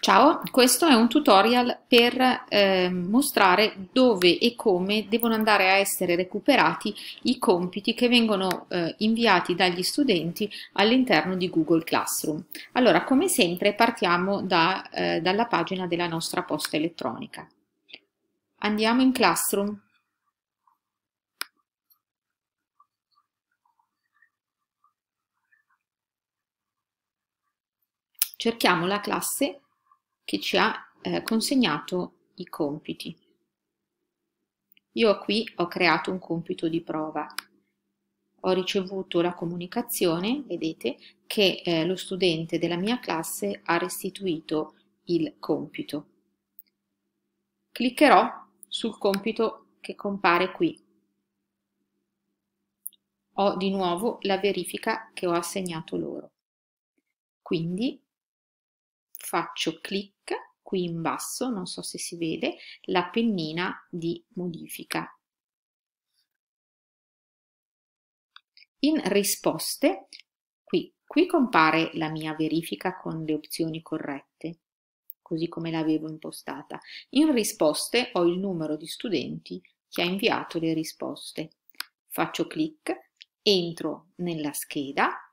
Ciao, questo è un tutorial per eh, mostrare dove e come devono andare a essere recuperati i compiti che vengono eh, inviati dagli studenti all'interno di Google Classroom. Allora, come sempre partiamo da, eh, dalla pagina della nostra posta elettronica. Andiamo in Classroom. Cerchiamo la classe che ci ha eh, consegnato i compiti. Io qui ho creato un compito di prova. Ho ricevuto la comunicazione, vedete, che eh, lo studente della mia classe ha restituito il compito. Cliccherò sul compito che compare qui. Ho di nuovo la verifica che ho assegnato loro. Quindi faccio clic qui in basso, non so se si vede, la pennina di modifica. In risposte, qui, qui compare la mia verifica con le opzioni corrette, così come l'avevo impostata. In risposte ho il numero di studenti che ha inviato le risposte. Faccio clic, entro nella scheda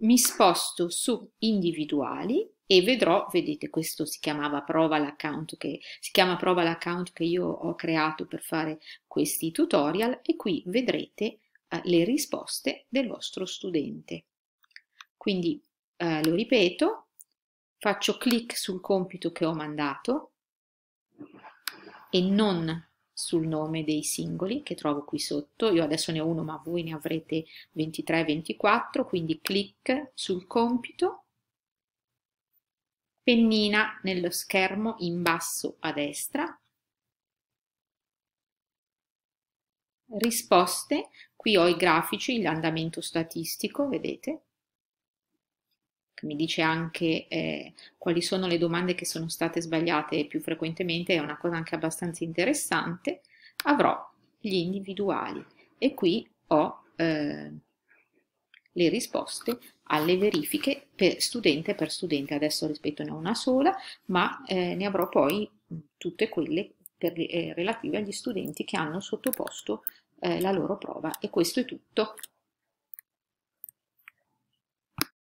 mi sposto su individuali e vedrò, vedete questo si chiamava prova l'account che si chiama prova l'account che io ho creato per fare questi tutorial e qui vedrete eh, le risposte del vostro studente. Quindi eh, lo ripeto, faccio clic sul compito che ho mandato e non sul nome dei singoli che trovo qui sotto. Io adesso ne ho uno, ma voi ne avrete 23, 24, quindi clic sul compito, pennina nello schermo in basso a destra, risposte, qui ho i grafici, l'andamento statistico, vedete? Mi dice anche eh, quali sono le domande che sono state sbagliate più frequentemente, è una cosa anche abbastanza interessante, avrò gli individuali e qui ho eh, le risposte alle verifiche per studente per studente. Adesso rispetto ne ho una sola, ma eh, ne avrò poi tutte quelle per, eh, relative agli studenti che hanno sottoposto eh, la loro prova. E questo è tutto.